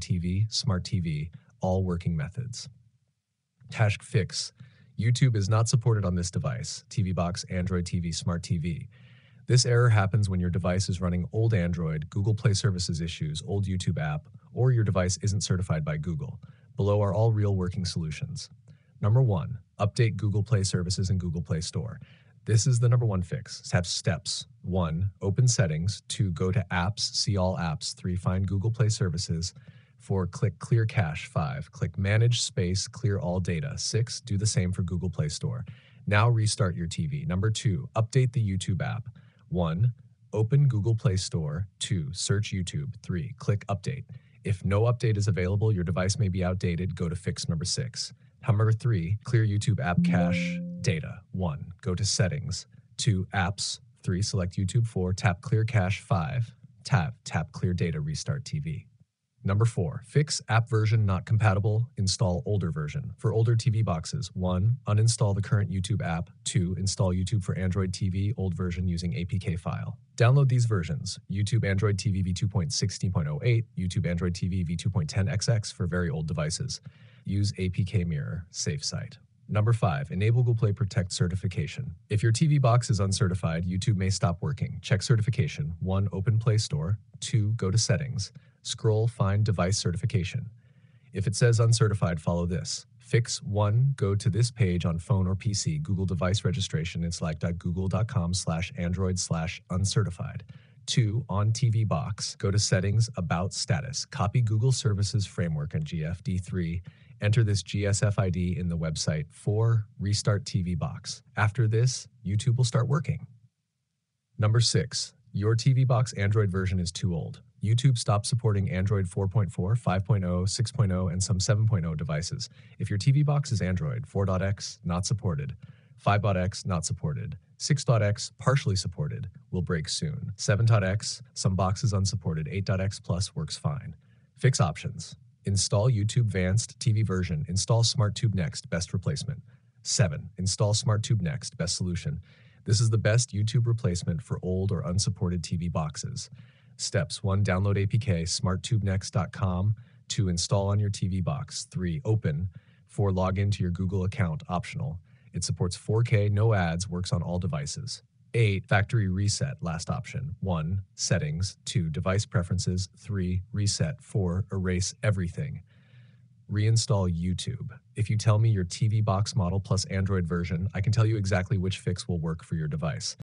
TV, Smart TV, all working methods. Task fix YouTube is not supported on this device, TV Box, Android TV, Smart TV. This error happens when your device is running old Android, Google Play Services issues, old YouTube app, or your device isn't certified by Google. Below are all real working solutions. Number one, update Google Play Services and Google Play Store. This is the number one fix. Have steps. One, open settings. Two, go to apps, see all apps. Three, find Google Play Services. Four, click clear cache. Five, click manage space, clear all data. Six, do the same for Google Play Store. Now restart your TV. Number two, update the YouTube app. One, open Google Play Store. Two, search YouTube. Three, click update. If no update is available, your device may be outdated. Go to fix number six. Number three, clear YouTube app cache data. One, go to settings. Two, apps. Three, select YouTube. Four, tap clear cache. Five, tap, tap clear data, restart TV. Number four, fix app version not compatible, install older version. For older TV boxes, one, uninstall the current YouTube app. Two, install YouTube for Android TV, old version using APK file. Download these versions YouTube Android TV v2.16.08, YouTube Android TV v2.10xx for very old devices. Use APK Mirror, safe site. Number five, enable Google Play Protect certification. If your TV box is uncertified, YouTube may stop working. Check certification. One, open Play Store. Two, go to settings. Scroll, find device certification. If it says uncertified, follow this. Fix 1. Go to this page on phone or PC, Google device registration, and select google.com slash android slash uncertified. 2. On TV box, go to settings, about status. Copy Google Services Framework and GFD 3. Enter this GSF ID in the website 4. Restart TV box. After this, YouTube will start working. Number 6. Your TV box Android version is too old. YouTube stopped supporting Android 4.4, 5.0, 6.0, and some 7.0 devices. If your TV box is Android, 4.x not supported, 5.x not supported, 6.x partially supported, will break soon. 7.x, some boxes unsupported, 8.x plus works fine. Fix options. Install YouTube Advanced TV version. Install SmartTube Next, best replacement. 7. Install SmartTube Next, best solution. This is the best YouTube replacement for old or unsupported TV boxes. Steps 1. Download APK smarttubenext.com. to install on your TV box. 3. Open. 4. Log into your Google account, optional. It supports 4K, no ads, works on all devices. 8. Factory reset, last option. 1. Settings. 2. Device preferences. 3. Reset. 4. Erase everything. Reinstall YouTube. If you tell me your TV box model plus Android version, I can tell you exactly which fix will work for your device.